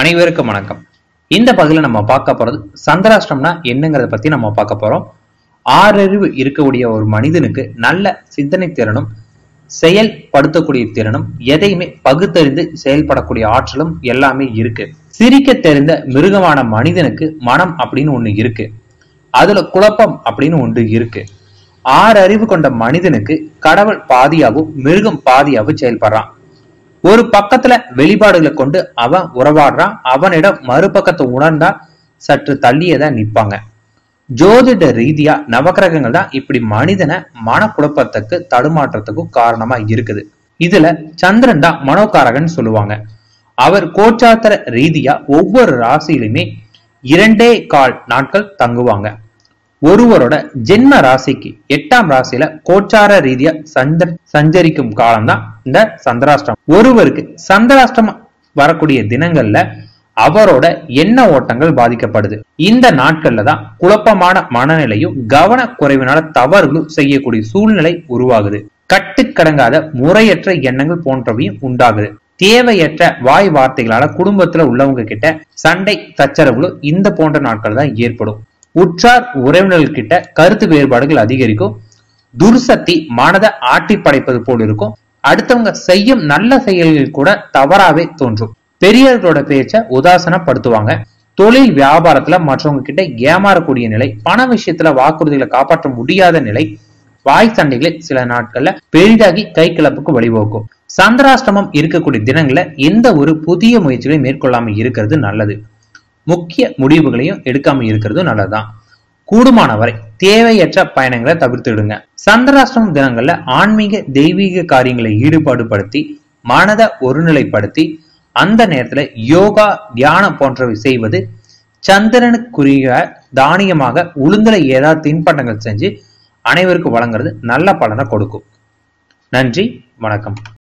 அனைவருக்கும் வணக்கம். இந்த பகுதியில் நம்ம பார்க்க போறது சந்திராஷ்டம்னா என்னங்கிறத பத்தி நம்ம பார்க்க போறோம். ஆறறிவு இருக்கக்கூடிய ஒரு மனிதனுக்கு நல்ல சிந்தனை திறனும் செயல்படுத்தக்கூடிய திறனும் எதையுமே பகுத்தறிந்து செயல்படக்கூடிய ஆற்றலும் எல்லாமே இருக்கு. சிரிக்க தெரிந்த மிருகமான மனிதனுக்கு மனம் அப்படின்னு ஒண்ணு இருக்கு. அதுல குழப்பம் அப்படின்னு ஒன்று இருக்கு. ஆறறிவு கொண்ட மனிதனுக்கு கடவுள் பாதியாகவும் மிருகம் பாதியாகவும் செயல்படுறான். ஒரு பக்கத்துல வெளிப்பாடுகளை கொண்டு அவன் உறவாடுறான் அவனிடம் மறுபக்கத்தை உணர்ந்தா சற்று தள்ளியதான் நிப்பாங்க ஜோதிட ரீதியா நவக்கிரகங்கள் தான் இப்படி மனிதனை மனக்குழப்பத்துக்கு தடுமாற்றத்துக்கும் காரணமா இருக்குது. இதுல சந்திரன் தான் மனோகாரகன் சொல்லுவாங்க. அவர் கோச்சாத்திர ரீதியா ஒவ்வொரு ராசியிலுமே இரண்டே கால் நாட்கள் தங்குவாங்க. ஒருவரோட ஜென்ம ராசிக்கு எட்டாம் ராசியில கோச்சார ரீதியா சந்திர சஞ்சரிக்கும் காலம்தான் இந்த சந்திராஷ்டிரம் ஒருவருக்கு சந்திராஷ்டிரம் வரக்கூடிய தினங்கள்ல அவரோட எண்ண ஓட்டங்கள் பாதிக்கப்படுது. இந்த நாட்கள்ல தான் குழப்பமான மனநிலையும் கவன குறைவினால தவறுகளும் செய்யக்கூடிய சூழ்நிலை உருவாகுது. கட்டுக்கடங்காத முறையற்ற எண்ணங்கள் போன்றவையும் உண்டாகுது. தேவையற்ற வாய் வார்த்தைகளால குடும்பத்துல உள்ளவங்க கிட்ட சண்டை சச்சரவுகளும் இந்த போன்ற நாட்கள் தான் ஏற்படும். உற்றார் உறவினர்கள் கிட்ட கருத்து வேறுபாடுகள் அதிகரிக்கும். துர்சக்தி மனதை ஆட்டி படைப்பது போல் இருக்கும். அடுத்தவங்க செய்யும் நல்ல செயல்கள் கூட தவறாவே தோன்றும். பெரியவர்களோட பேச்ச உதாசனப்படுத்துவாங்க. தொழில் வியாபாரத்துல மற்றவங்க கிட்ட ஏமாறக்கூடிய நிலை பண விஷயத்துல வாக்குறுதிகளை காப்பாற்ற முடியாத நிலை வாய் சண்டைகளை சில நாட்கள்ல பெரிதாகி கை கிளப்புக்கு வழிவகுக்கும். சந்திராஷ்டமம் இருக்கக்கூடிய தினங்கள்ல எந்த ஒரு புதிய முயற்சிகளையும் மேற்கொள்ளாம இருக்கிறது நல்லது. முக்கிய முடிவுகளையும் எடுக்காம இருக்கிறது நல்லதுதான். கூடுமானவரை தேவையற்ற பயணங்களை தவிர்த்துடுங்க சந்திராஷ்டமம் தினங்கள்ல ஆன்மீக தெய்வீக காரியங்களை ஈடுபாடு படுத்தி மனதை ஒருநிலைப்படுத்தி அந்த நேரத்துல யோகா தியானம் போன்றவை செய்வது சந்திரனுக்குரிய தானியமாக உளுந்தல ஏதாவது தின்பண்டங்கள் செஞ்சு அனைவருக்கும் வழங்குறது நல்ல பலனை கொடுக்கும். நன்றி வணக்கம்.